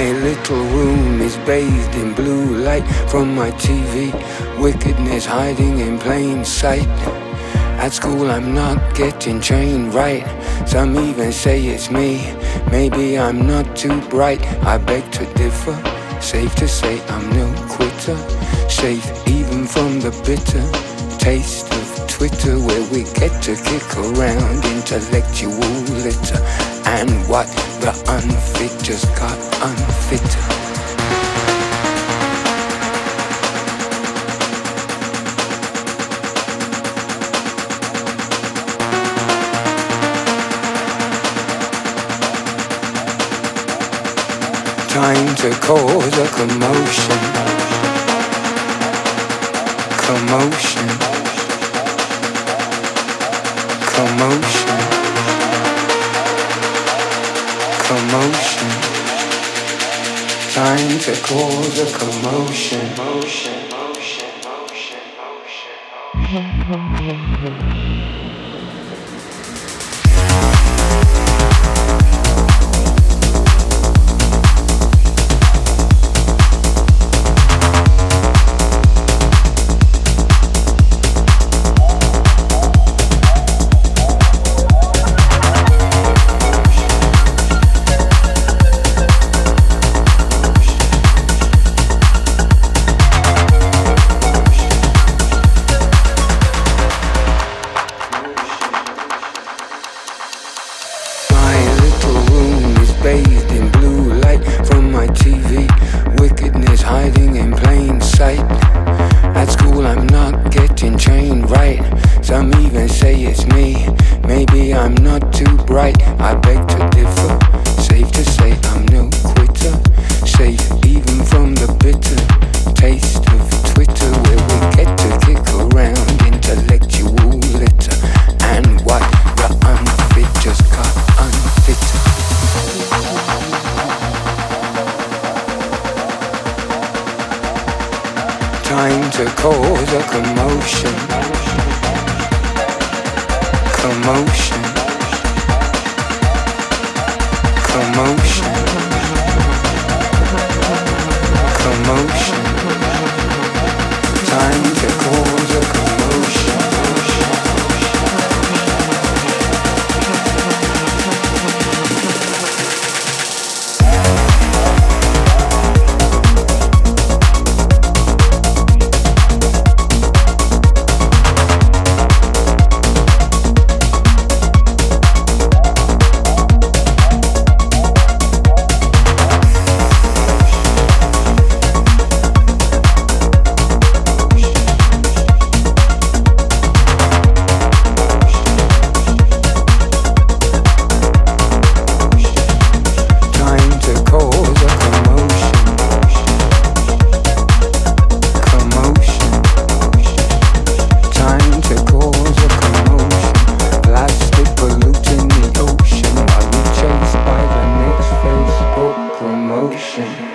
My little room is bathed in blue light from my TV. Wickedness hiding in plain sight. At school I'm not getting trained right. Some even say it's me. Maybe I'm not too bright. I beg to differ. Safe to say I'm no quitter. Safe even from the bitter taste of Twitter where we get to kick around intellectual litter. And what the unfit just got unfit. Time to cause a commotion. Commotion. Commotion. Commotion. Time to cause a commotion. Motion, motion, motion, motion. Bathed in blue light from my TV. Wickedness hiding in plain sight. At school, I'm not getting trained right. Some even say it's me. Maybe I'm not too bright. I beg to differ. Safe to say I'm no quitter. Safe Time to cause a commotion. Commotion. Commotion. Commotion. ocean.